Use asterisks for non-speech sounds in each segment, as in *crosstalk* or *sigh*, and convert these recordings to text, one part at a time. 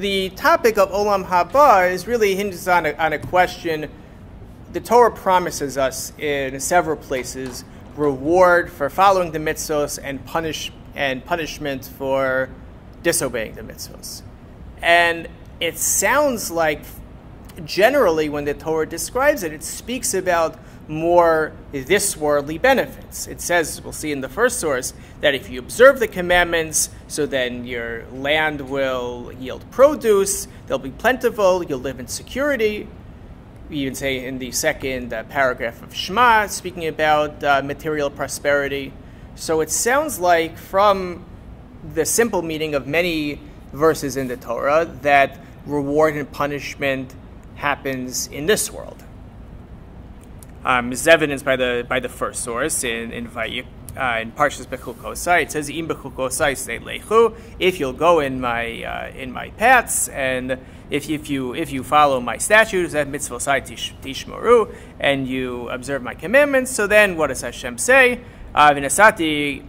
the topic of Olam Haba is really hinges on a, on a question. The Torah promises us in several places reward for following the mitzvos and punish and punishment for disobeying the mitzvos. And it sounds like generally when the Torah describes it, it speaks about more this worldly benefits. It says, we'll see in the first source, that if you observe the commandments, so then your land will yield produce, they'll be plentiful, you'll live in security. We even say in the second uh, paragraph of Shema, speaking about uh, material prosperity. So it sounds like from the simple meaning of many verses in the Torah that reward and punishment happens in this world. Um, is evidenced by the by the first source in in Vayik, uh, in Parshas Bechukosai. It says, "Im Bechukosai lechu." If you'll go in my uh, in my paths, and if, if you if you follow my statutes, that mitzvosai tish, tishmoru, and you observe my commandments, so then what does Hashem say? Vinasati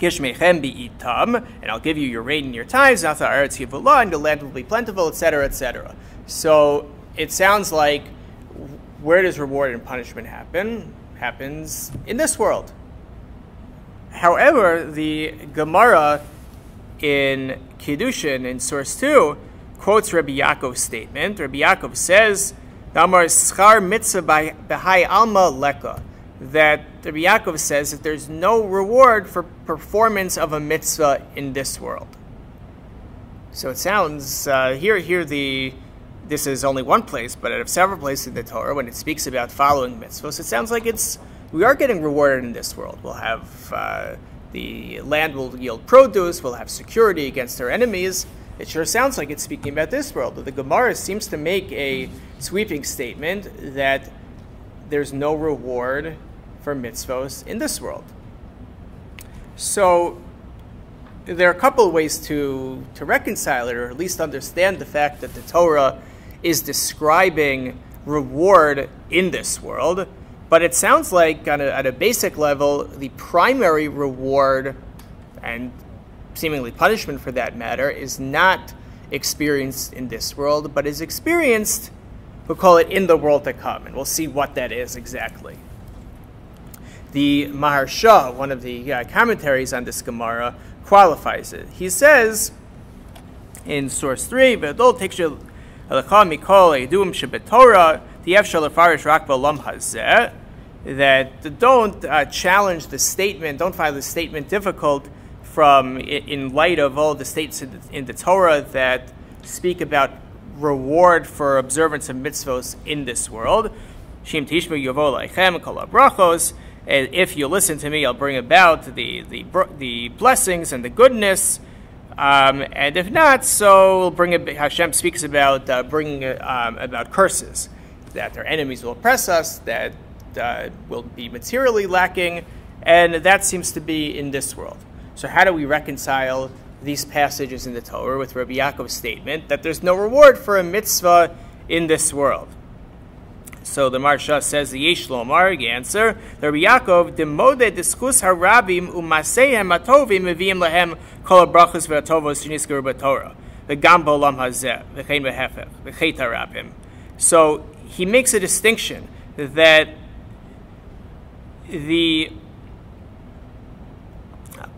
Gishmechem and I'll give you your rain and your tithes, and the land will be plentiful, etc., etc. So it sounds like where does reward and punishment happen? Happens in this world. However, the Gemara in Kiddushin in source 2 quotes Rabbi Yaakov's statement. Rabbi Yaakov says, Damar schar mitzvah alma. That Rabbi Yaakov says that there's no reward for performance of a mitzvah in this world. So it sounds, uh, here, here the this is only one place, but out of several places in the Torah, when it speaks about following mitzvahs, it sounds like it's we are getting rewarded in this world. We'll have uh, the land will yield produce. We'll have security against our enemies. It sure sounds like it's speaking about this world. But the Gemara seems to make a sweeping statement that there's no reward for mitzvos in this world. So there are a couple of ways to, to reconcile it, or at least understand the fact that the Torah is describing reward in this world, but it sounds like a, at a basic level, the primary reward and seemingly punishment for that matter is not experienced in this world, but is experienced, we'll call it in the world to come, and we'll see what that is exactly. The Maharsha, one of the uh, commentaries on this Gemara, qualifies it. He says in source 3, V'adol takes you that don't uh, challenge the statement, don't find the statement difficult from in light of all the states in the, in the Torah that speak about reward for observance of mitzvos in this world. Shim tishma yovol leichem kol brachos. If you listen to me, I'll bring about the, the, the blessings and the goodness um, and if not, so we'll bring it. Hashem speaks about uh, bringing um, about curses that our enemies will oppress us, that uh, will be materially lacking, and that seems to be in this world. So how do we reconcile these passages in the Torah with Rabbi Yaakov's statement that there's no reward for a mitzvah in this world? So the Maharsha says the Yesh Lomar answer the Rabbi Yaakov demode diskus harabim umaseihem atovim meviim lehem kol brachos v'atovos sheniskaru b'Torah the gambo lam hazeh v'chein v'hefech v'chet harabim. So he makes a distinction that the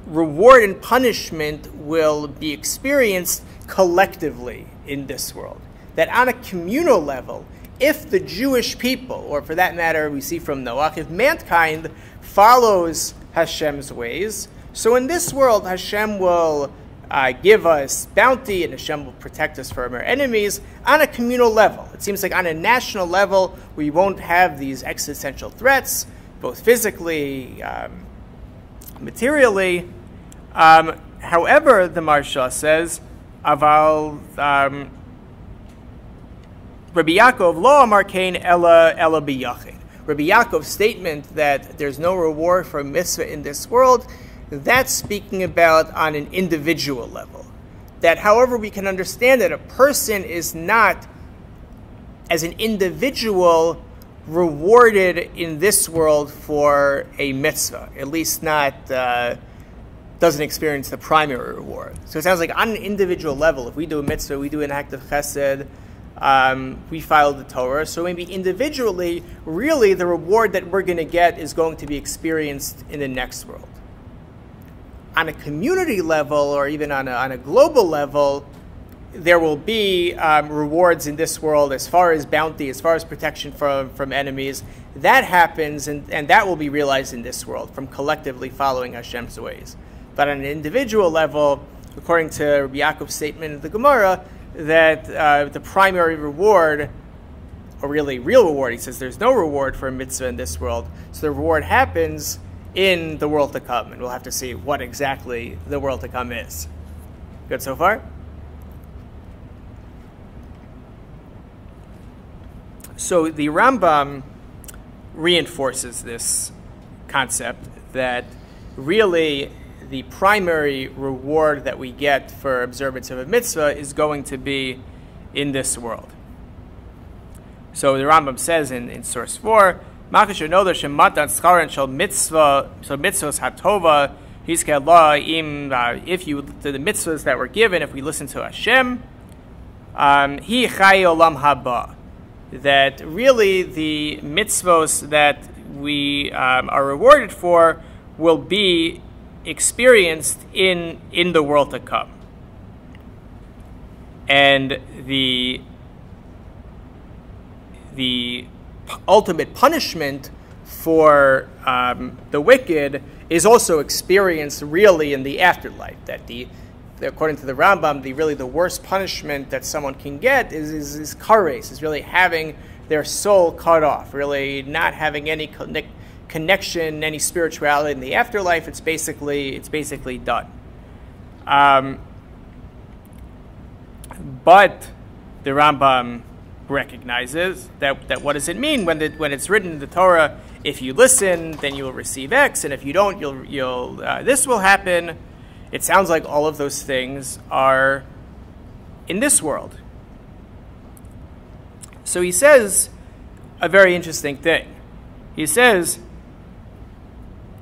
reward and punishment will be experienced collectively in this world. That on a communal level, if the Jewish people, or for that matter, we see from Noach, if mankind follows Hashem's ways, so in this world, Hashem will uh, give us bounty and Hashem will protect us from our enemies on a communal level. It seems like on a national level, we won't have these existential threats, both physically, um, materially. Um, however, the Maharsha says, Aval. Um, Rabbi Yaakov lo amar kain ella ella biyachin. Rabbi Yaakov's statement that there's no reward for mitzvah in this world, that's speaking about on an individual level. That, however, we can understand that a person is not, as an individual, rewarded in this world for a mitzvah, at least not uh, doesn't experience the primary reward. So it sounds like on an individual level, if we do a mitzvah, we do an act of chesed, um, we follow the Torah. So maybe individually, really the reward that we're going to get is going to be experienced in the next world. On a community level, or even on a, on a global level, there will be um, rewards in this world as far as bounty, as far as protection from, from enemies. That happens, and, and that will be realized in this world from collectively following Hashem's ways. But on an individual level, according to Yaakov's statement in the Gemara, that uh, the primary reward, or really real reward, he says there's no reward for a mitzvah in this world. So the reward happens in the world to come, and we'll have to see what exactly the world to come is. Good so far? So the Rambam reinforces this concept that really the primary reward that we get for observance of a mitzvah is going to be in this world. So the Rambam says in, in source 4, Shematan Shal Mitzvah, so mitzvahs hatova, im, uh, if you, the mitzvahs that were given, if we listen to Hashem, um, Hi Chai Olam Haba that really the mitzvos that we um, are rewarded for will be experienced in in the world to come. And the the ultimate punishment for um, the wicked is also experienced really in the afterlife. That the according to the Rambam, the really the worst punishment that someone can get is is, is kares, is really having their soul cut off, really not having any connection, any spirituality in the afterlife. It's basically it's basically done. Um, but the Rambam recognizes that, that what does it mean when the, when it's written in the Torah? If you listen, then you will receive X, and if you don't, you'll you'll uh, this will happen. It sounds like all of those things are in this world. So he says a very interesting thing. He says,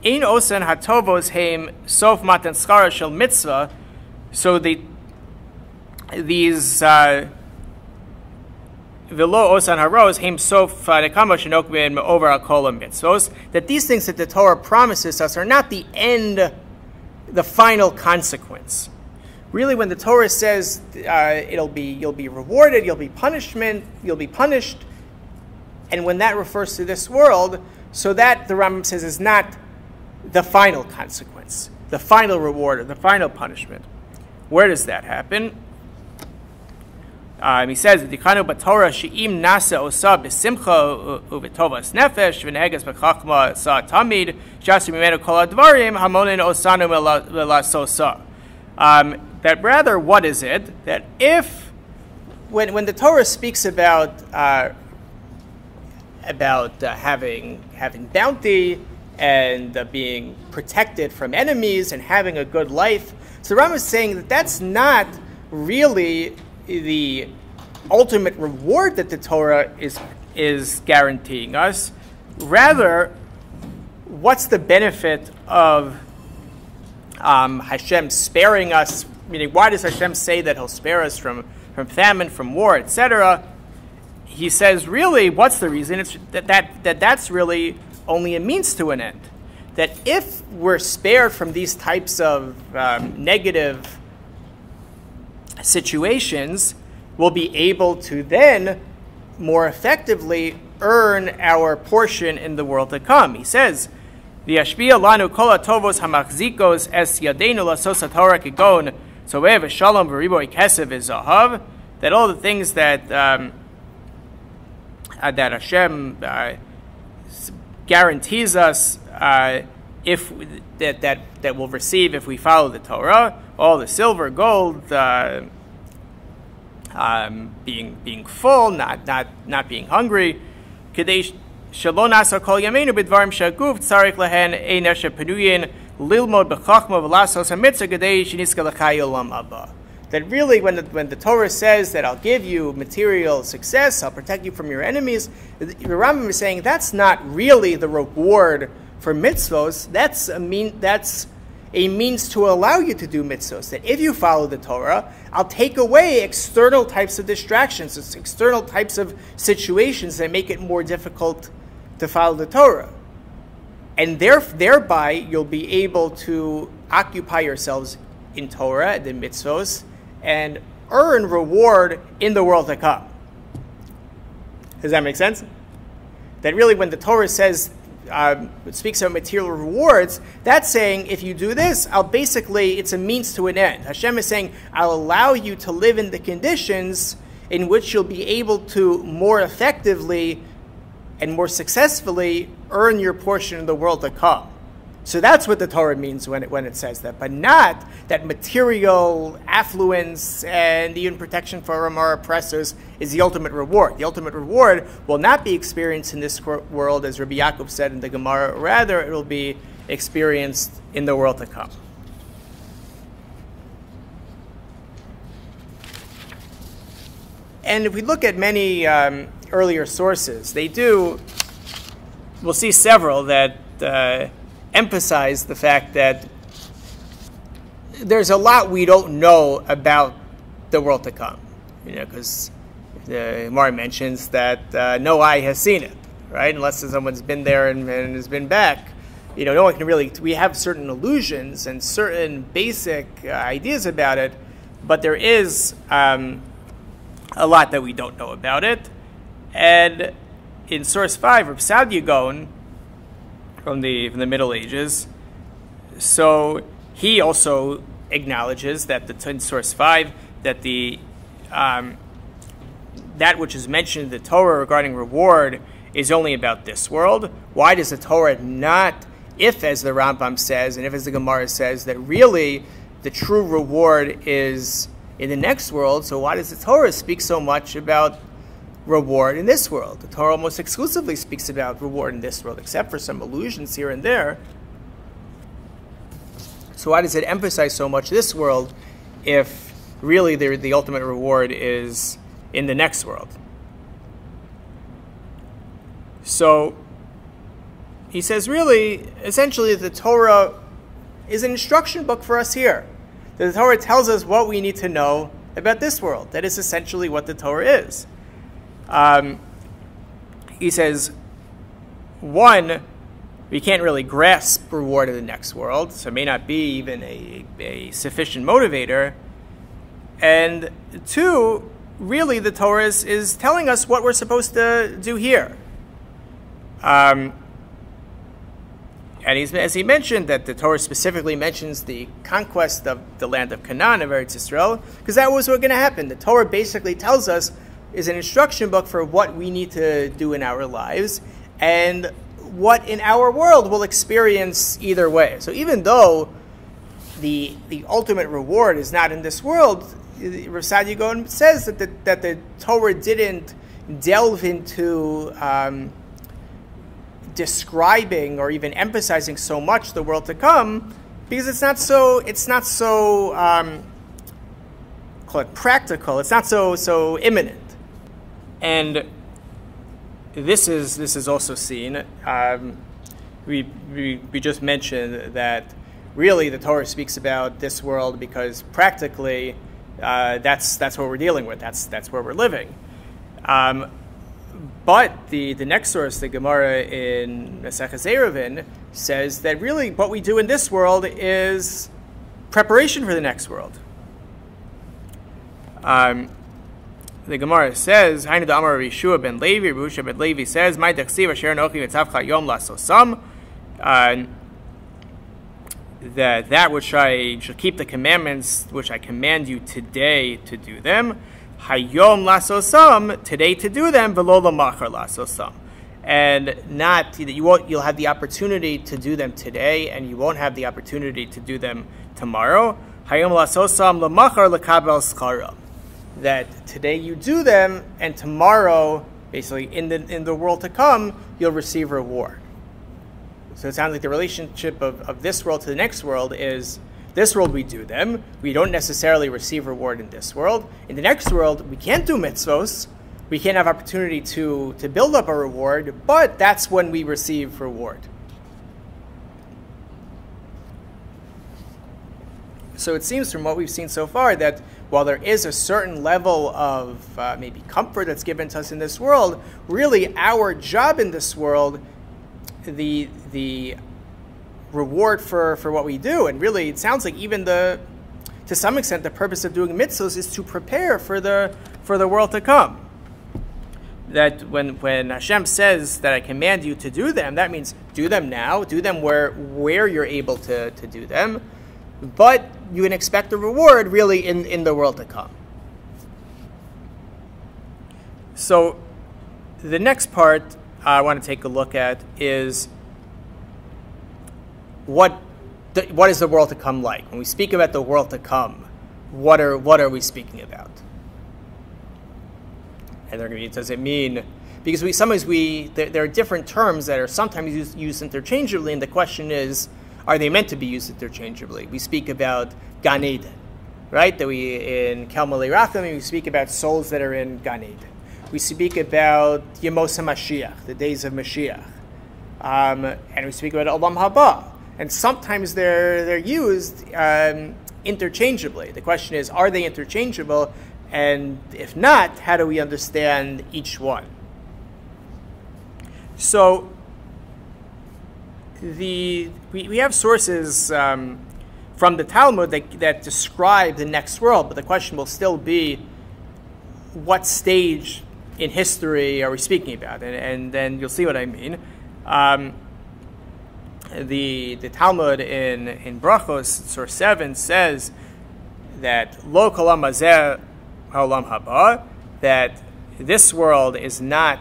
Ein osen hatovos heim sof matan skara shel mitzvah. So the these uh, velo osan haros heim sof nekama shenokbin over akola mitzvos. That these things that the Torah promises us are not the end the final consequence. Really, when the Torah says uh, it'll be you'll be rewarded, you'll be punishment, you'll be punished, and when that refers to this world, so that the Rambam says is not the final consequence, the final reward, or the final punishment. Where does that happen? Um, he says, "Dikanu b'Torah she'im nasa osa b'simcha u'v'tovas nefesh v'nehegas b'chachma sa tamid shasu mimenu kol advarim hamonin osanu v'lasosa." Um, that rather, what is it? That if, when, when the Torah speaks about uh, about uh, having having bounty and uh, being protected from enemies and having a good life, so Ram is saying that that's not really the ultimate reward that the Torah is, is guaranteeing us. Rather, what's the benefit of um, Hashem sparing us? Meaning, why does Hashem say that He'll spare us from, from famine, from war, etc.? He says, really, what's the reason? It's that, that, that that's really only a means to an end. That if we're spared from these types of um, negative situations, we'll be able to then more effectively earn our portion in the world to come. He says, "V'yashpia lanu kol tovos hamachzikos es yadeinu lasos Torah kigon sovev shalom v'riboy kesev v'zahav." That all the things that um, uh, that Hashem uh, guarantees us uh, if that that that we'll receive if we follow the Torah, all the silver, gold, uh, um, being being full, not not not being hungry. Kadesh kol lilmod b'chachma v'lasos hamitzah kadesh niska l'chayolam abba. That really, when the, when the Torah says that I'll give you material success, I'll protect you from your enemies, the Rambam is saying that's not really the reward for mitzvos. That's a mean. That's a means to allow you to do mitzvahs. That if you follow the Torah, I'll take away external types of distractions, external types of situations that make it more difficult to follow the Torah. And there, thereby, you'll be able to occupy yourselves in Torah, the mitzvahs, and earn reward in the world to come. Does that make sense? That really, when the Torah says, um, speaks of material rewards, that's saying if you do this, I'll basically, it's a means to an end. Hashem is saying, I'll allow you to live in the conditions in which you'll be able to more effectively and more successfully earn your portion in the world to come. So that's what the Torah means when it, when it says that, but not that material affluence and even protection from our oppressors is the ultimate reward. The ultimate reward will not be experienced in this world, as Rabbi Yaakov said in the Gemara. Rather, it will be experienced in the world to come. And if we look at many um, earlier sources, they do, we'll see several that. Uh, emphasize the fact that there's a lot we don't know about the world to come. You know, because the Gemara mentions that uh, no eye has seen it, right? Unless someone's been there and, and, has been back. You know, no one can really. We have certain illusions and certain basic uh, ideas about it, but there is um, a lot that we don't know about it. And in source five, of Gaon from the from the Middle Ages. So he also acknowledges that the in source five that the um, that which is mentioned in the Torah regarding reward is only about this world. Why does the Torah not, if as the Rambam says and if as the Gemara says that really the true reward is in the next world? So why does the Torah speak so much about reward in this world. The Torah almost exclusively speaks about reward in this world, except for some allusions here and there. So why does it emphasize so much this world if really the, the ultimate reward is in the next world? So he says, really, essentially, the Torah is an instruction book for us here. The Torah tells us what we need to know about this world. That is essentially what the Torah is. Um, he says, one, we can't really grasp reward in the next world, so it may not be even a, a sufficient motivator. And two, really, the Torah is, is, telling us what we're supposed to do here. Um, and as he mentioned, that the Torah specifically mentions the conquest of the land of Canaan of Eretz Israel, because that was what's going to happen. The Torah basically tells us is an instruction book for what we need to do in our lives and what in our world we'll experience either way. So even though the the ultimate reward is not in this world, Rav Saadia Gaon says that the, that the Torah didn't delve into um, describing or even emphasizing so much the world to come because it's not so it's not so um, call it practical. It's not so so imminent and this is this is also seen. Um, we, we we just mentioned that really the Torah speaks about this world because practically uh, that's that's what we're dealing with. That's that's where we're living. Um, but the, the next source, the Gemara in Maseches says that really what we do in this world is preparation for the next world. Um, the Gemara says, Hainu da Amar Rishua ben Levi, Rusha ben Levi says, My Deksiv Asher Nochi V'tzavcha Yom Lasosam, that that which I shall keep the commandments which I command you today to do them, Hayom Lasosam, today to do them, V'lo Machar Lasosam. And not that you won't you'll have the opportunity to do them today and you won't have the opportunity to do them tomorrow. Hayom Lasosam Lamachar Lekabel Skaram that today you do them, and tomorrow, basically in the in the world to come, you'll receive reward. So it sounds like the relationship of, of this world to the next world is this world we do them. We don't necessarily receive reward in this world. In the next world, we can't do mitzvos. We can't have opportunity to, to build up a reward, but that's when we receive reward. So it seems from what we've seen so far that while there is a certain level of uh, maybe comfort that's given to us in this world, really our job in this world, the the reward for, for what we do, and really it sounds like even the to some extent the purpose of doing mitzvahs is to prepare for the for the world to come. That when when Hashem says that I command you to do them, that means do them now, do them where where you're able to, to do them but you can expect a reward really in, in the world to come. So, the next part I want to take a look at is what the, what is the world to come like? When we speak about the world to come, what are what are we speaking about? And they're going to be, does it mean because we sometimes we there, there, are different terms that are sometimes used, used interchangeably, and the question is are they meant to be used interchangeably? We speak about Gan Eden, right? That we in Kelmalei Racham, we speak about souls that are in Gan Eden. We speak about Yemos HaMashiach, the days of Mashiach. Um, and we speak about Olam Haba. And sometimes they're, they're used um, interchangeably. The question is, are they interchangeable? And if not, how do we understand each one? So the we, we have sources um, from the Talmud that, that describe the next world, but the question will still be what stage in history are we speaking about? And, and then you'll see what I mean. Um, the, the Talmud in, in Brachos, source 7, says that lo kolam haolam haba, that this world is not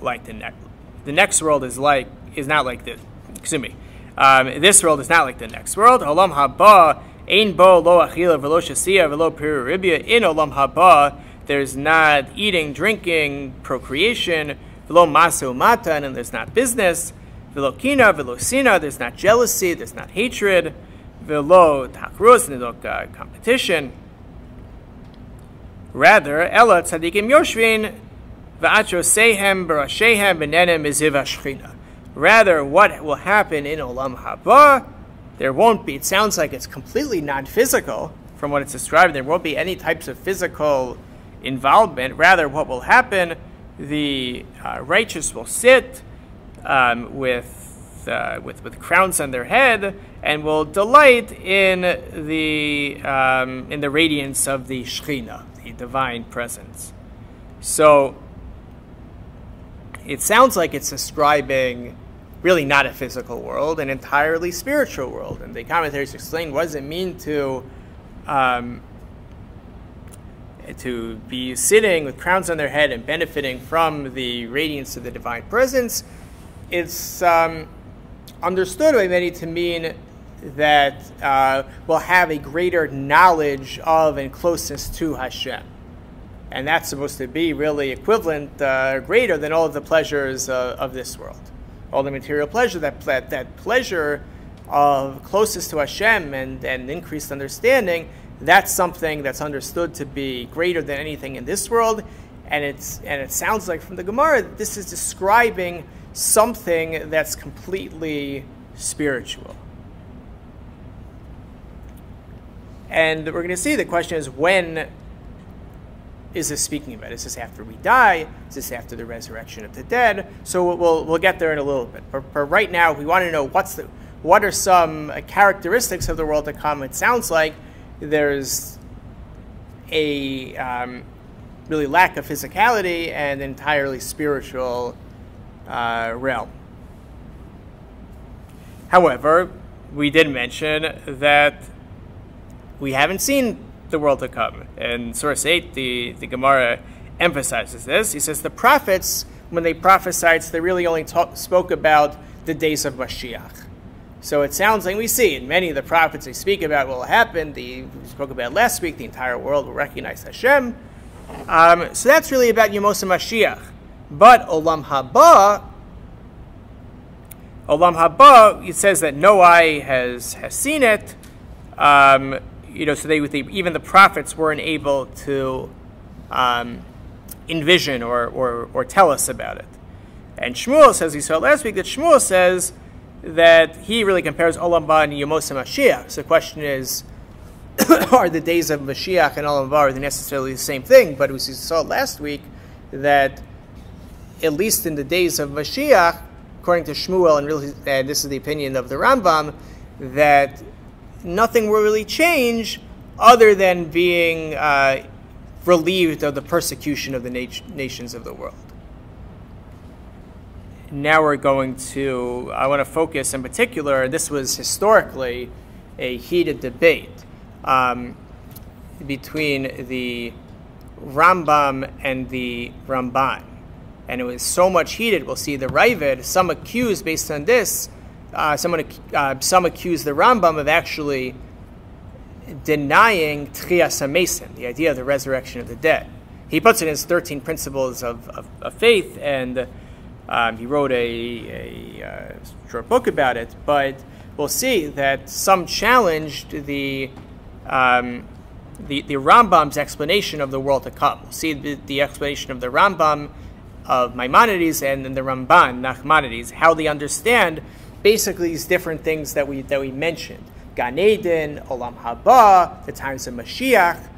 like the next. The next world is like is not like this excuse me, um, this world is not like the next world. Olam haba ein bo lo achila velo velo. In olam haba, there's not eating, drinking, procreation. Velo masu mata, and there's not business. Velo kina, velo sina, there's not jealousy, there's not hatred. Velo takrus, there's no uh, competition. Rather, ela tzadikim yoshvin va'atro sehem barashehem benenem iziv ashchina. Rather, what will happen in Olam Haba, there won't be, it sounds like it's completely non physical from what it's described. There won't be any types of physical involvement. Rather, what will happen, the uh, righteous will sit um, with, uh, with, with crowns on their head and will delight in the, um, in the radiance of the Shekhinah, the divine presence. So, it sounds like it's describing really not a physical world, an entirely spiritual world. And the commentaries explain what does it mean to um, to be sitting with crowns on their head and benefiting from the radiance of the divine presence. It's um, understood by many to mean that uh, will have a greater knowledge of and closeness to Hashem. And that's supposed to be really equivalent, uh, greater than all of the pleasures uh, of this world all the material pleasure, that, that, that pleasure of closest to Hashem and, and increased understanding, that's something that's understood to be greater than anything in this world. And, it's, and it sounds like from the Gemara, this is describing something that's completely spiritual. And we're going to see the question is when is this speaking about? Is this after we die? Is this after the resurrection of the dead? So we'll, we'll get there in a little bit. But, right now, we want to know what's the, what are some characteristics of the world to come. It sounds like there's a um, really lack of physicality and entirely spiritual uh, realm. However, we did mention that we haven't seen the world to come. In source 8, the, the Gemara emphasizes this. He says the prophets, when they prophesied, they really only talk, spoke about the days of Mashiach. So it sounds like we see in many of the prophets they speak about what will happen. The, we spoke about last week, the entire world will recognize Hashem. Um, so that's really about Yemos Mashiach. But Olam Haba, Olam Haba, it says that no eye has, has seen it. Um, you know, so they, they even the prophets weren't able to um, envision or, or, or tell us about it. And Shmuel says, he saw last week, that Shmuel says that he really compares Olam Haba and Yemos Mashiach. So the question is, *coughs* are the days of Mashiach and Olam are necessarily the same thing, but we saw last week that at least in the days of Mashiach, according to Shmuel, and really, and this is the opinion of the Rambam, that nothing will really change other than being uh, relieved of the persecution of the nat- nations of the world. Now we're going to, I want to focus in particular, this was historically a heated debate um, between the Rambam and the Ramban. And it was so much heated, we'll see the Raavad, some accused based on this, uh, someone, uh, some accuse the Rambam of actually denying Tchias HaMesim, the idea of the resurrection of the dead. He puts it in his 13 principles of, of, of faith, and um, he wrote a, a uh, short book about it. But we'll see that some challenged the, um, the, the, Rambam's explanation of the world to come. We'll see the, the explanation of the Rambam of Maimonides and then the Ramban, Nachmanides, how they understand basically these different things that we, that we mentioned. Gan Eden, Olam Haba, the times of Mashiach,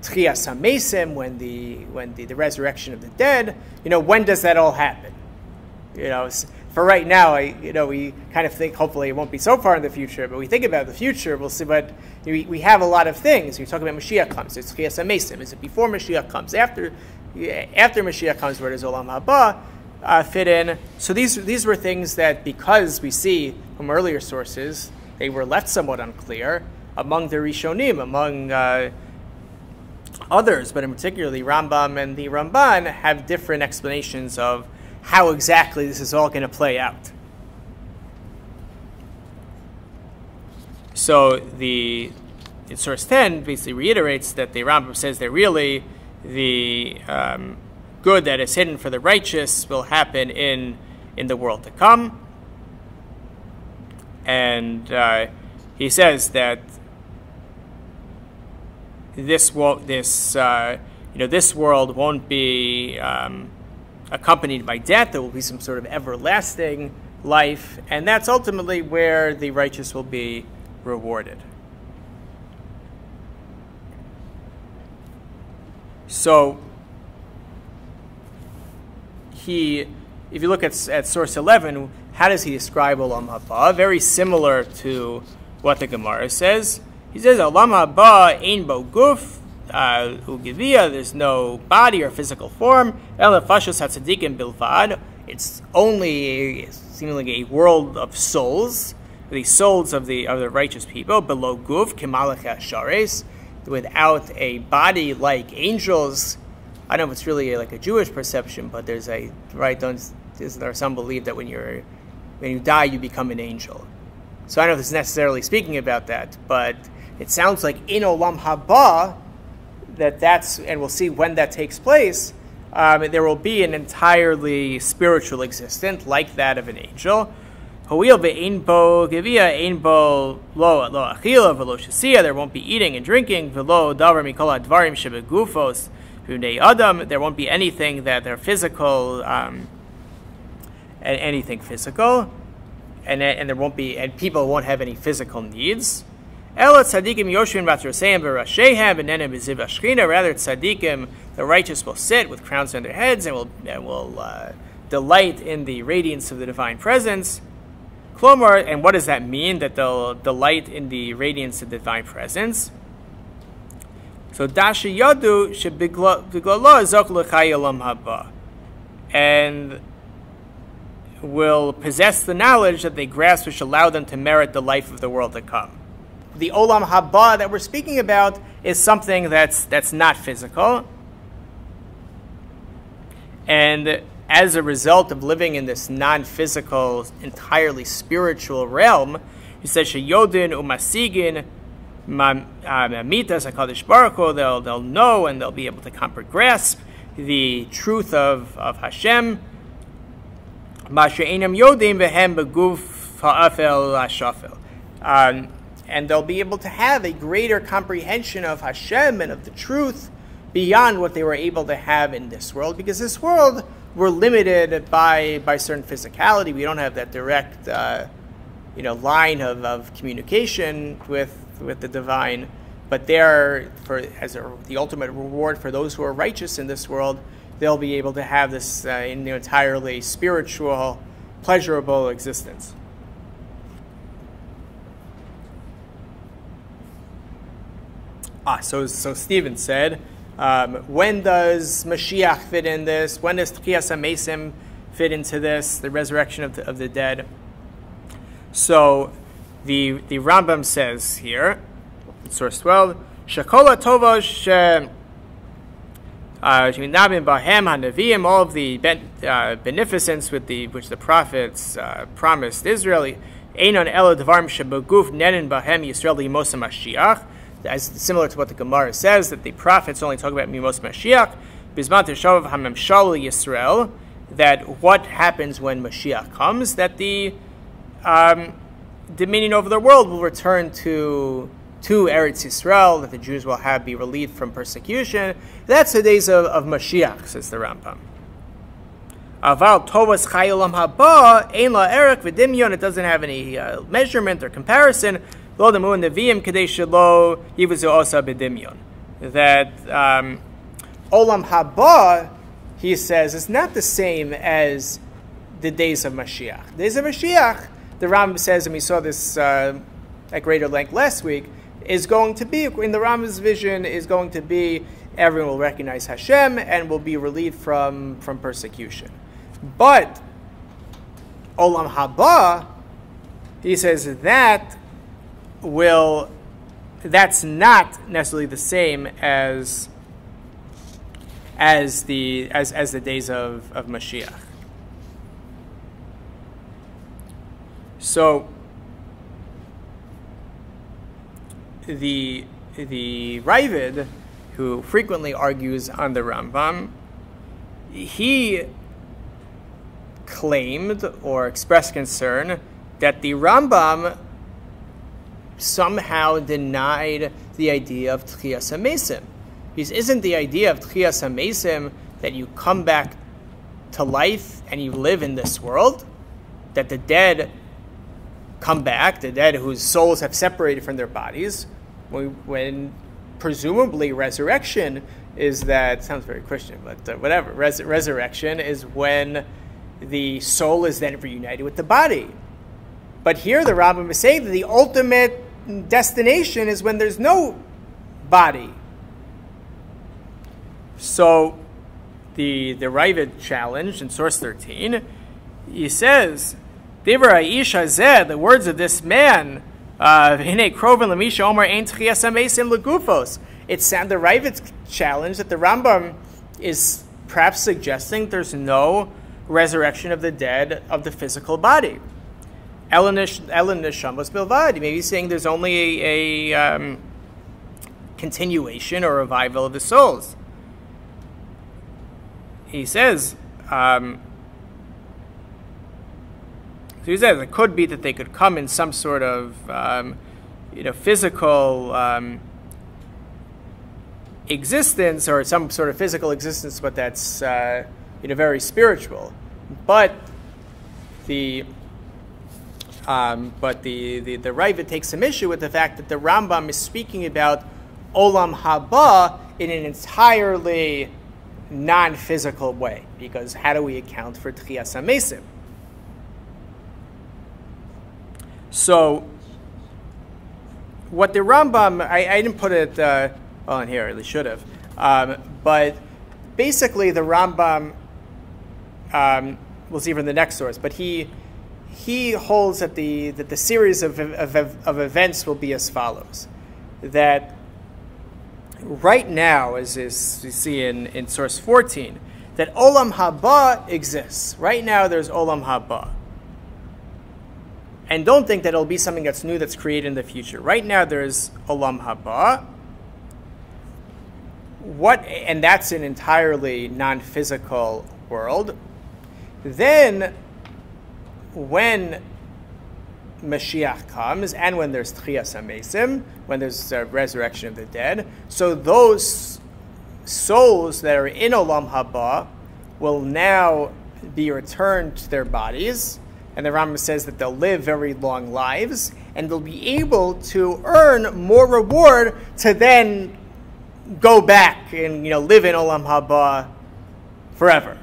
Tchias HaMesim, when the when the, the resurrection of the dead. You know, when does that all happen? You know, for right now, I, you know, we kind of think hopefully it won't be so far in the future, but we think about the future, we'll see. But we, we have a lot of things. We talk about Mashiach comes. It's Tchias HaMesim. Is it before Mashiach comes? After after Mashiach comes, where does Olam Haba uh, fit in? So these these were things that because we see from earlier sources they were left somewhat unclear among the Rishonim, among uh, others, but in particularly Rambam and the Ramban have different explanations of how exactly this is all going to play out. So the in source 10 basically reiterates that the Rambam says that really the um, good that is hidden for the righteous will happen in in the world to come and uh, he says that this won't this uh, you know this world won't be um, accompanied by death. There will be some sort of everlasting life, and that's ultimately where the righteous will be rewarded. So he, if you look at, at source 11, how does he describe Olam Haba? Very similar to what the Gemara says. He says, Olam Haba ein bo guf, uh, there's no body or physical form. El fashos hatzadikim bilvad. It's only seemingly a world of souls, the souls of the of the righteous people. Below guf, kimalach shares, without a body like angels. I don't know if it's really like a Jewish perception, but there's a right. Don't there some believe that when you're when you die, you become an angel. So I don't know if it's necessarily speaking about that, but it sounds like in Olam Haba, that that's, and we'll see when that takes place, um, there will be an entirely spiritual existence like that of an angel. There won't be eating and drinking. There won't be anything that are physical um, anything physical, and, and there won't be, and people won't have any physical needs. Rather, tzadikim, the righteous, will sit with crowns on their heads and will and will uh, delight in the radiance of the divine presence. Klomar, and what does that mean? That they'll delight in the radiance of the divine presence. So dasha yadu shebigla zok l'chayalam haba, and will possess the knowledge that they grasp which allow them to merit the life of the world to come. The olam haba that we're speaking about is something that's that's not physical. And as a result of living in this non-physical, entirely spiritual realm, he says sheyodin umasigin mamitas hakadosh baruch They'll they'll know and they'll be able to comprehend, grasp the truth of of Hashem yodim beguf ha'afel um, and they'll be able to have a greater comprehension of Hashem and of the truth beyond what they were able to have in this world, because this world we're limited by by certain physicality. We don't have that direct, uh, you know, line of, of communication with with the divine. but there, for as a, the ultimate reward for those who are righteous in this world, they'll be able to have this uh, entirely spiritual, pleasurable existence. Ah, so so Stephen said, um, when does Mashiach fit in this? When does Tchias HaMesim fit into this? The resurrection of the, of the dead. So, the the Rambam says here, source twelve, Shakola Tova She. Hanavim, all of the ben, uh, beneficence with the which the prophets uh, promised Israel. Einon Mashiach as similar to what the Gemara says, that the prophets only talk about Mimos Mashiach, Yisrael, that what happens when Mashiach comes, that the um, dominion over the world will return to to Eretz Yisrael, that the Jews will have be relieved from persecution. That's the days of, of Mashiach, says the Rambam. Aval Tovas Chayolam Haba, Ein La Erik V'Dimyon, it doesn't have any uh, measurement or comparison. Lo Demu Neviim Kadesh Lo Yivazu Osa B'Dimyon. That um, Olam Haba, he says, is not the same as the days of Mashiach. The days of Mashiach, the Rambam says, and we saw this uh, at greater length last week, is going to be, in the Rambam's vision, is going to be everyone will recognize Hashem and will be relieved from, from persecution. But Olam Haba, he says that will that's not necessarily the same as as the as, as the days of, of Mashiach. So the the Raavad, who frequently argues on the Rambam, he claimed or expressed concern that the Rambam somehow denied the idea of Tchias HaMesim. Because isn't the idea of Tchias HaMesim that you come back to life and you live in this world? That the dead come back, the dead whose souls have separated from their bodies, when, presumably resurrection is that, sounds very Christian, but uh, whatever, res- resurrection is when the soul is then reunited with the body. But here the Rambam is saying that the ultimate destination is when there's no body. So the the Raavad challenge in source 13, he says, Diver Aisha the words of this man, uh, Hine Kroven Lamisha Omar Ein Tchiasamesim Legufos. It's the Raavad challenge that the Rambam is perhaps suggesting there's no resurrection of the dead of the physical body. Elenish Neshamas Bilvad. Maybe he's saying there's only a, a um, continuation or revival of the souls. He says, um, so he says it could be that they could come in some sort of um, you know physical um, existence or some sort of physical existence, but that's uh, you know very spiritual. But the um, but the, the, the Raavad takes some issue with the fact that the Rambam is speaking about Olam Haba in an entirely non physical way, because how do we account for Tchias HaMesim? So, what the Rambam, I, I didn't put it uh, on here, I really should have, um, but basically the Rambam, um, we'll see from the next source, but he he holds that the, that the series of, of, of events will be as follows. That right now, as is, you see in, in source 14, that Olam Haba exists. Right now, there's Olam Haba. And don't think that it'll be something that's new that's created in the future. Right now, there's Olam Haba. What, and that's an entirely non physical world. Then when Mashiach comes and when there's Tchias HaMesim, when there's a resurrection of the dead. So those souls that are in Olam Haba will now be returned to their bodies and the Rambam says that they'll live very long lives, and they'll be able to earn more reward to then go back and you know live in Olam Haba forever.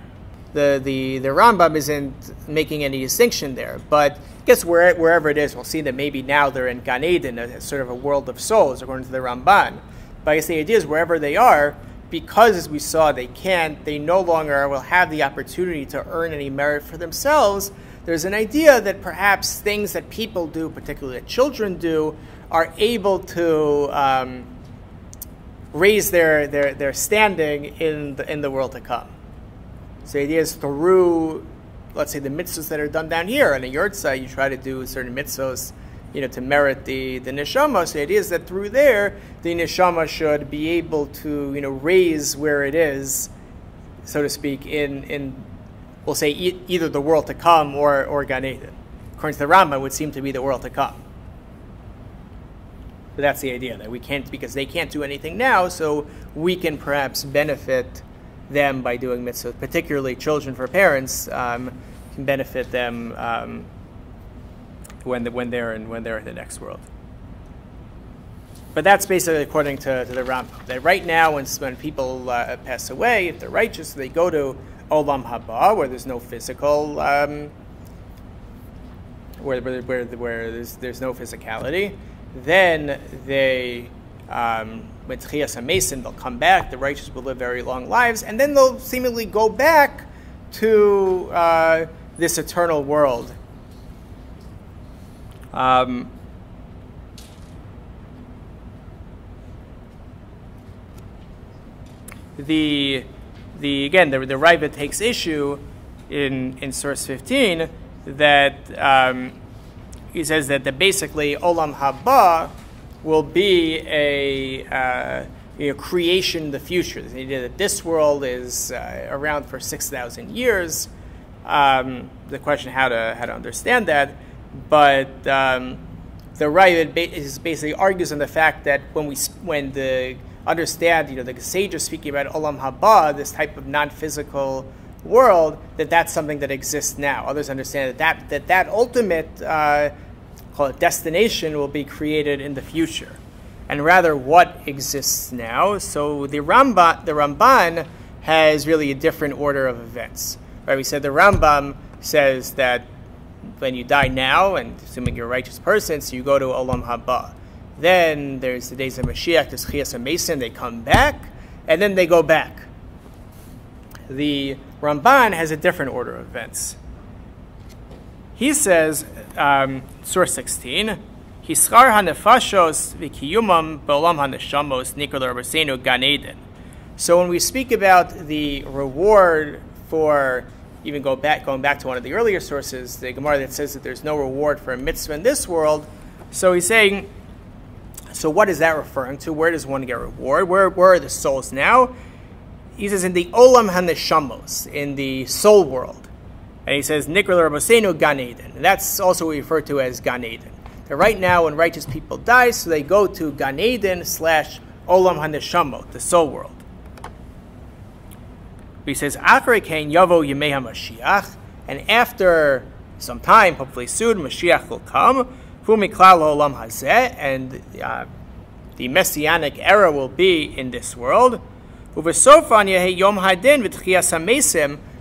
The, the, the Rambam isn't making any distinction there, but I guess where, wherever it is, we'll see that maybe now they're in Gan Eden, a, a sort of a world of souls, according to the Ramban. But I guess the idea is wherever they are, because as we saw, they can't, they no longer will have the opportunity to earn any merit for themselves. There's an idea that perhaps things that people do, particularly that children do, are able to um, raise their, their, their standing in the, in the world to come. So the idea is through, let's say, the mitzvahs that are done down here. On a yahrtzeit, you try to do certain mitzvahs, you know, to merit the, the neshama. So the idea is that through there, the neshama should be able to, you know, raise where it is, so to speak, in, in we'll say, e- either the world to come or, or Gan Eden. According to the Rambam, it would seem to be the world to come. But that's the idea that we can't because they can't do anything now, so we can perhaps benefit them by doing mitzvot. Particularly, children for parents um, can benefit them um, when the, when they're in when they're in the next world. But that's basically according to, to the Rambam. That right now, when when people uh, pass away, if they're righteous, they go to Olam Haba, where there's no physical. Um, where, where, where, where there's, there's no physicality, then they, um, with Tchias HaMesim, they'll come back, the righteous will live very long lives, and then they'll seemingly go back to uh, this eternal world. Um, the, the again, the, the Raavad takes issue in, in source 15 that um, he says that the basically Olam Haba will be a, uh, a creation in the future. The idea that this world is uh, around for 6,000 years. Um, the question how to, how to understand that. But um, the right is basically argues on the fact that when we when the understand, you know, the sages speaking about Olam Haba, this type of non-physical world, that that's something that exists now. Others understand that that, that, that ultimate uh, call it destination will be created in the future, and rather what exists now. So the Rambam, the Ramban has really a different order of events. Right? We said the Rambam says that when you die now, and assuming you're a righteous person, so you go to Olam Haba. Then there's the days of Mashiach, there's Tchias HaMesim, they come back, and then they go back. The Ramban has a different order of events. He says, um, source 16, Hiskar hanefashos v'kiyumam be'olam haneshamos nikol rabbeinu gan Eden. So when we speak about the reward for even go back, going back to one of the earlier sources, the Gemara that says that there's no reward for a mitzvah in this world. So he's saying, so what is that referring to? Where does one get reward? Where, where are the souls now? He says in the olam haneshamos, in the soul world. And he says, Nikol Rabosenu Gan Eden. And that's also referred to as Gan Eden. That right now, when righteous people die, so they go to Gan Eden slash Olam HaNeshamot, the soul world. He says, Achrei Kain Yavo Yemei HaMashiach. And after some time, hopefully soon, Mashiach will come. And uh, the messianic era will be in this world.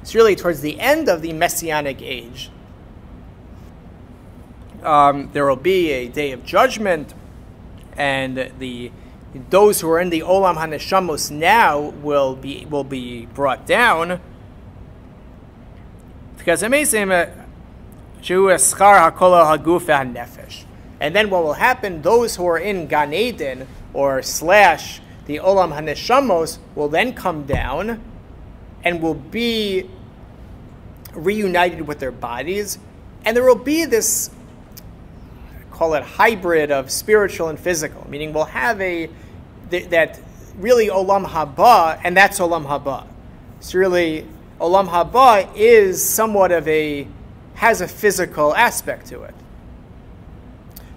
It's really towards the end of the Messianic age. Um, there will be a day of judgment, and the those who are in the Olam Haneshamos now will be will be brought down. Because and then what will happen? Those who are in Gan Eden or slash the Olam Haneshamos will then come down and will be reunited with their bodies. And there will be this, call it hybrid of spiritual and physical, meaning we'll have a, that really Olam Haba, and that's Olam Haba. So really, Olam Haba is somewhat of a, has a physical aspect to it.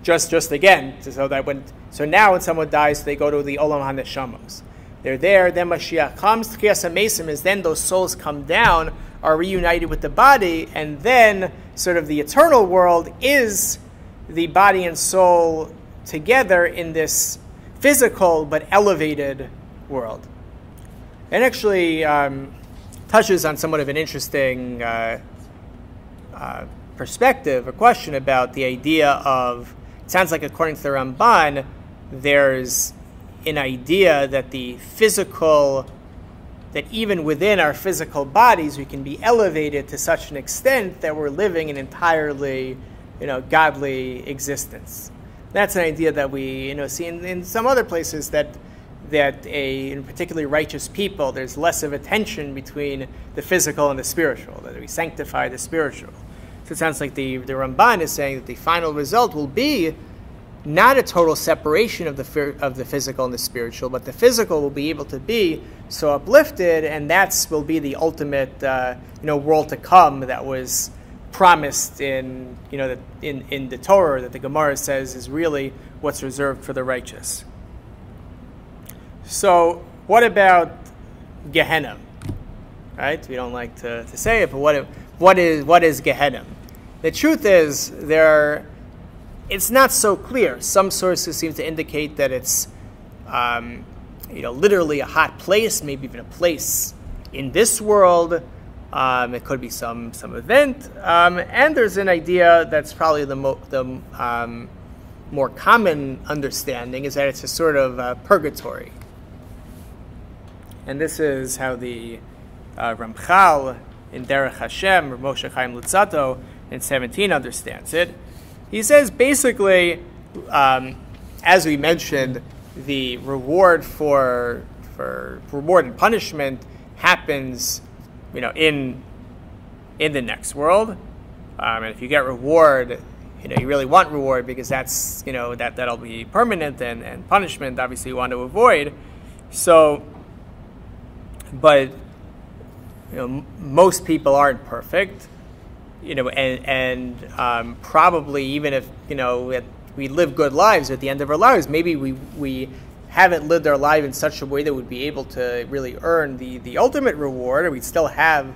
Just, just again, so that when, so now when someone dies, they go to the Olam HaNeshamos. They're there, then Mashiach comes. Tchias HaMesim is then those souls come down, are reunited with the body, and then sort of the eternal world is the body and soul together in this physical but elevated world. And actually um, touches on somewhat of an interesting uh, uh, perspective, a question about the idea of, it sounds like according to the Ramban, there's an idea that the physical, that even within our physical bodies, we can be elevated to such an extent that we're living an entirely, you know, godly existence. That's an idea that we, you know, see in, in some other places that that a in particularly righteous people, there's less of a tension between the physical and the spiritual, that we sanctify the spiritual. So it sounds like the, the Ramban is saying that the final result will be not a total separation of the of the physical and the spiritual, but the physical will be able to be so uplifted, and that's will be the ultimate uh, you know world to come that was promised in you know the, in in the Torah that the Gemara says is really what's reserved for the righteous. So what about Gehenna? Right? We don't like to, to say it, but what what is what is Gehenna? The truth is there it's not so clear. Some sources seem to indicate that it's, um, you know, literally a hot place, maybe even a place in this world. Um, it could be some some event, um, and there's an idea that's probably the mo- the um, more common understanding is that it's a sort of uh, purgatory, and this is how the uh, Ramchal in Derech Hashem, or Moshe Chaim Luzzatto in 17 understands it. He says basically, um, as we mentioned, the reward for for reward and punishment happens, you know, in in the next world. Um, and if you get reward, you know, you really want reward because that's you know that that'll be permanent, and and punishment obviously you want to avoid. So, but you know, most people aren't perfect you know, and and um, probably even if you know we live good lives at the end of our lives, maybe we we haven't lived our life in such a way that would be able to really earn the the ultimate reward, or we still have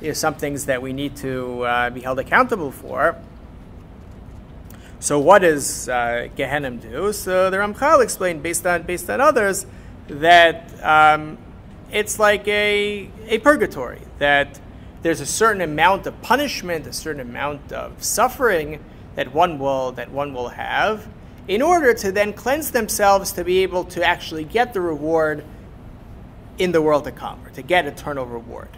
you know, some things that we need to uh, be held accountable for. So what does uh, do? So the Ramchal explained, based on based on others, that um, it's like a a purgatory that there's a certain amount of punishment, a certain amount of suffering that one will that one will have in order to then cleanse themselves to be able to actually get the reward in the world to come or to get eternal reward.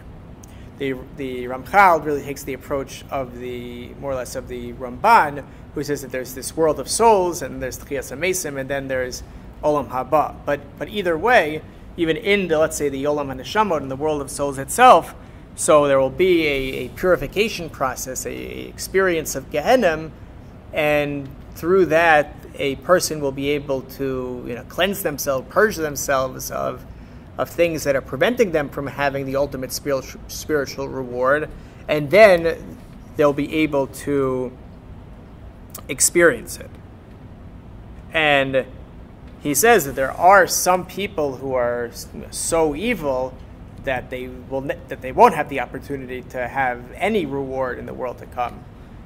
The, the Ramchal really takes the approach of the more or less of the Ramban, who says that there's this world of souls and there's Tchias HaMesim and then there's Olam Haba. But but either way, even in the let's say the Olam HaNeshamot in the world of souls itself, so there will be a, a purification process, a, a experience of Gehenna, and through that, a person will be able to you know, cleanse themselves, purge themselves of, of things that are preventing them from having the ultimate spiritual, spiritual reward, and then they'll be able to experience it. And he says that there are some people who are so evil that they will that they won't have the opportunity to have any reward in the world to come,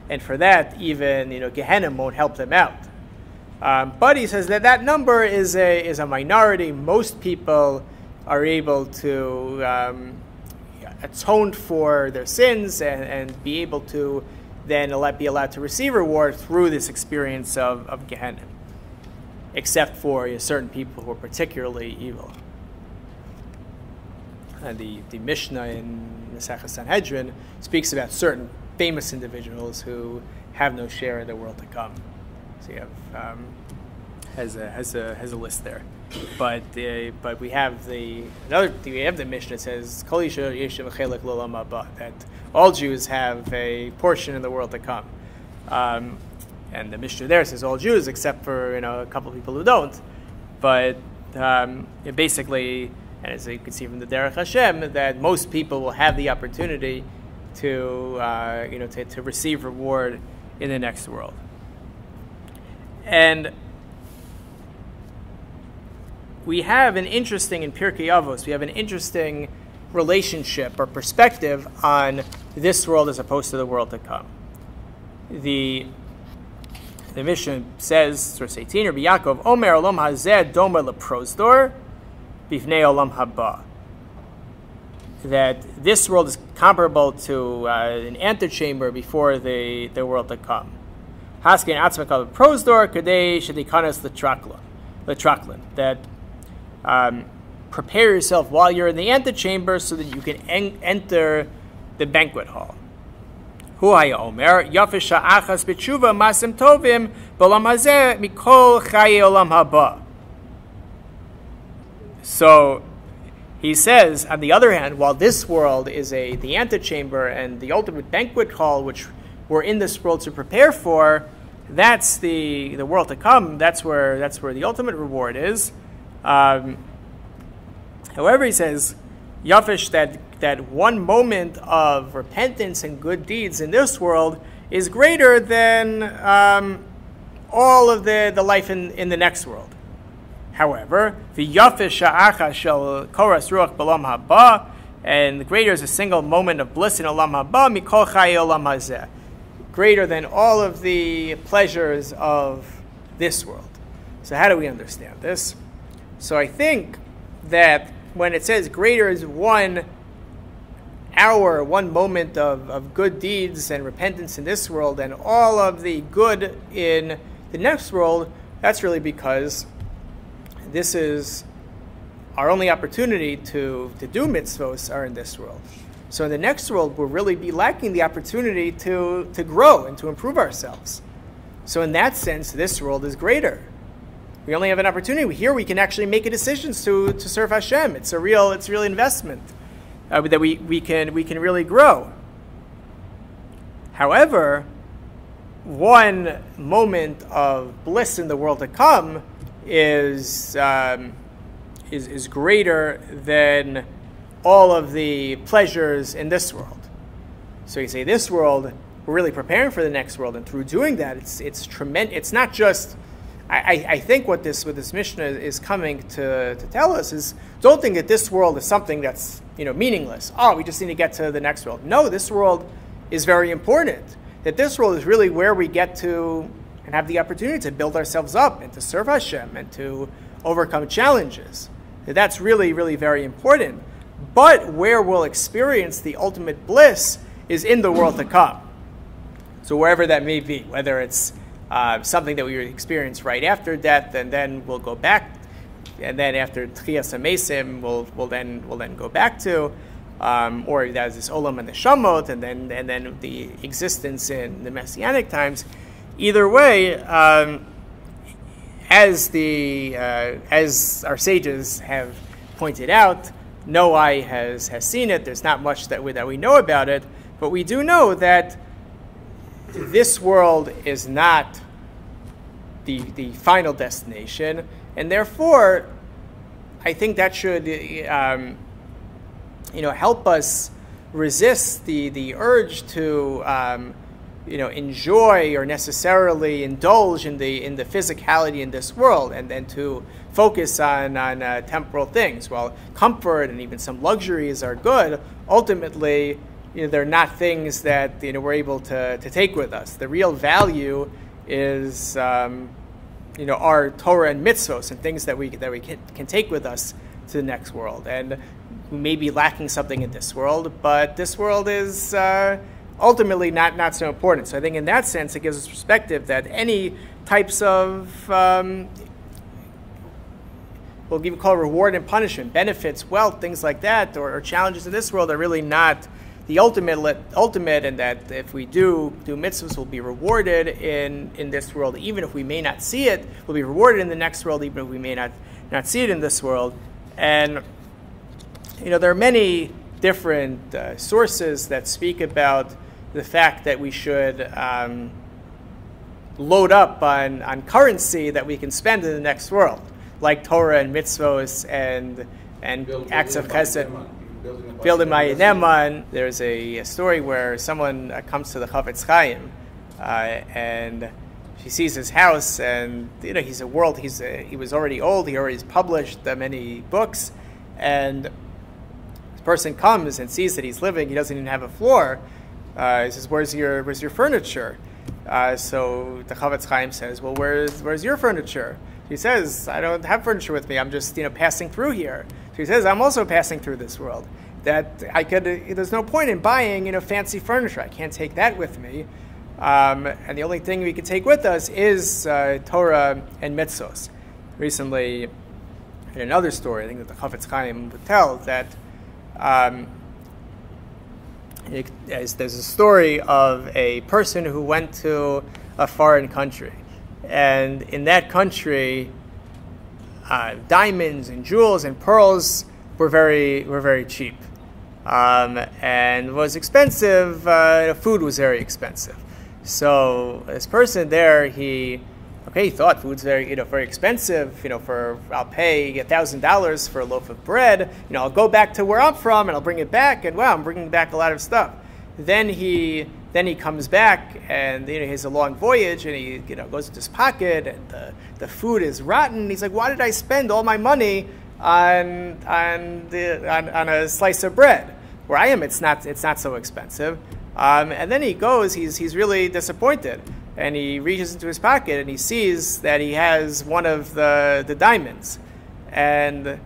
and for that, even you know Gehenna won't help them out. Um, but he says that that number is a is a minority. Most people are able to um, atone for their sins and, and be able to then be allowed to receive reward through this experience of, of Gehenna, except for you know, certain people who are particularly evil. And the, the Mishnah in Masechah Sanhedrin speaks about certain famous individuals who have no share in the world to come. So you have um, has a has a has a list there, but uh, but we have the another we have the Mishnah that says that all Jews have a portion in the world to come, um, and the Mishnah there says all Jews except for you know a couple of people who don't, but um, basically and as you can see from the Derech Hashem, that most people will have the opportunity to, uh, you know, to, to receive reward in the next world. And we have an interesting, in Pirkei Avos, we have an interesting relationship or perspective on this world as opposed to the world to come. the the Mishnah says, source 18, Rabbi Yaakov, Omer olam hazeh domer leprosdor bifnei olam haba. That this world is comparable to uh, an antechamber before the, the world to come. Haskin atzmakav prosdor kadei shedikanas letraklin. Letraklin. That um, prepare yourself while you're in the antechamber so that you can en- enter the banquet hall. Hu omer yafish achas masim tovim mikol olam haba. So he says, on the other hand, while this world is a the antechamber and the ultimate banquet hall, which we're in this world to prepare for, that's the the world to come. That's where that's where the ultimate reward is. Um, however, he says, Yafish that that one moment of repentance and good deeds in this world is greater than um, all of the, the life in, in the next world. However, the yafish sha'acha shall koras ruach balam haba, and greater is a single moment of bliss in olam haba mikol chay olam hazeh, greater than all of the pleasures of this world. So how do we understand this? So I think that when it says greater is one hour, one moment of, of good deeds and repentance in this world and all of the good in the next world, that's really because this is our only opportunity to, to do mitzvos are in this world. So in the next world, we'll really be lacking the opportunity to, to grow and to improve ourselves. So in that sense, this world is greater. We only have an opportunity. Here we can actually make a decision to, to serve Hashem. It's a real, it's a real investment uh, that we, we, can, we can really grow. However, one moment of bliss in the world to come is, um, is, is greater than all of the pleasures in this world. So you say, this world, we're really preparing for the next world, and through doing that, it's, it's tremendous. It's not just I, I, think what this what this Mishnah is coming to, to tell us is don't think that this world is something that's you know meaningless. Oh, we just need to get to the next world. No, this world is very important. That this world is really where we get to and have the opportunity to build ourselves up and to serve Hashem and to overcome challenges. That that's really, really very important. But where we'll experience the ultimate bliss is in the world to come. So wherever that may be, whether it's uh, something that we would experience right after death, and then we'll go back, and then after Tchias HaMesim, we'll, we'll, then, we'll then go back to, um, or there's this Olam HaNeshamot, and then, and then the existence in the Messianic times. Either way, um, as, the, uh, as our sages have pointed out, no eye has, has seen it. There's not much that we, that we know about it, but we do know that this world is not the, the final destination, and therefore, I think that should um, you know help us resist the, the urge to um, you know enjoy or necessarily indulge in the in the physicality in this world, and then to focus on on uh, temporal things. While comfort and even some luxuries are good, ultimately you know, they're not things that you know we're able to, to take with us. The real value is um, you know our Torah and mitzvos and things that we that we can, can take with us to the next world. And we may be lacking something in this world, but this world is uh, ultimately not not so important. So I think in that sense, it gives us perspective that any types of um, we'll give call reward and punishment, benefits, wealth, things like that, or, or challenges in this world are really not the ultimate, ultimate, and that if we do do mitzvahs, we'll be rewarded in in this world, even if we may not see it. We'll be rewarded in the next world, even if we may not not see it in this world. And you know, there are many different uh, sources that speak about the fact that we should um, load up on, on currency that we can spend in the next world, like Torah and mitzvahs and and build, acts of chesed building my Neman, there's a, a, story where someone uh, comes to the Chafetz Chaim uh, and she sees his house, and you know he's a world. He's a, he was already old. He already published uh, many books, and this person comes and sees that he's living. He doesn't even have a floor. Uh, he says, "Where's your Where's your furniture?" Uh, so the Chofetz Chaim says, "Well, where's where's your furniture?" He says, "I don't have furniture with me. I'm just you know passing through here." So he says, "I'm also passing through this world. That I could. There's no point in buying you know fancy furniture. I can't take that with me." Um, and the only thing we can take with us is uh, Torah and mitzvos. Recently, in another story, I think that the Chofetz Chaim would tell that um, it, there's a story of a person who went to a foreign country, and in that country, uh, diamonds and jewels and pearls were very were very cheap, um, and was expensive. Uh, food was very expensive. So this person there, he okay, he thought food's very you know very expensive. You know, for I'll pay a thousand dollars for a loaf of bread. You know, I'll go back to where I'm from and I'll bring it back. And wow, I'm bringing back a lot of stuff. Then he then he comes back and you know he has a long voyage and he you know goes into his pocket and the, the food is rotten. He's like, why did I spend all my money on on the on, on a slice of bread? Where I am, it's not it's not so expensive. Um, and then he goes, he's, he's really disappointed. And he reaches into his pocket and he sees that he has one of the, the diamonds. And,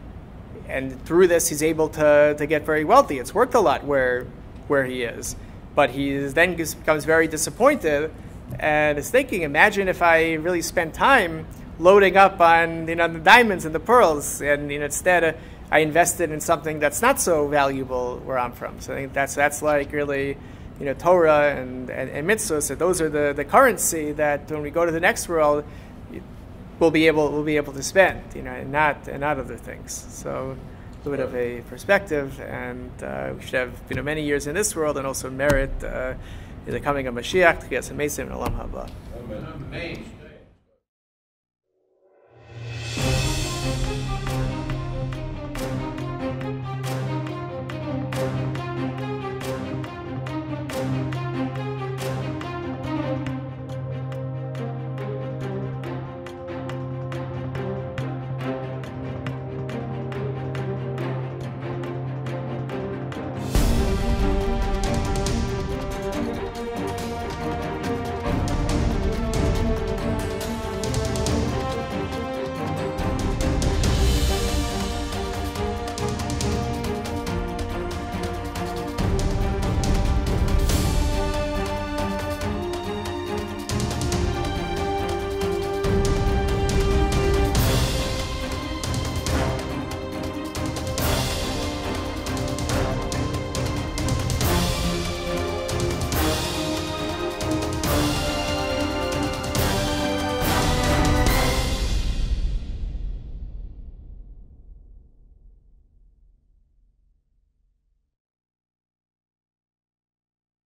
and through this, he's able to, to get very wealthy. It's worked a lot where, where he is. But he then becomes very disappointed and is thinking, imagine if I really spent time loading up on you know, the diamonds and the pearls. And you know, instead, uh, I invested in something that's not so valuable where I'm from. So I think that's, that's like really you know, Torah and, and, and mitzvahs, that those are the, the currency that when we go to the next world, we'll be able we'll be able to spend, you know, and not and not other things. So bit of a perspective, and uh, we should have you know many years in this world and also merit uh, the coming of Mashiach to get some Haba. Amen.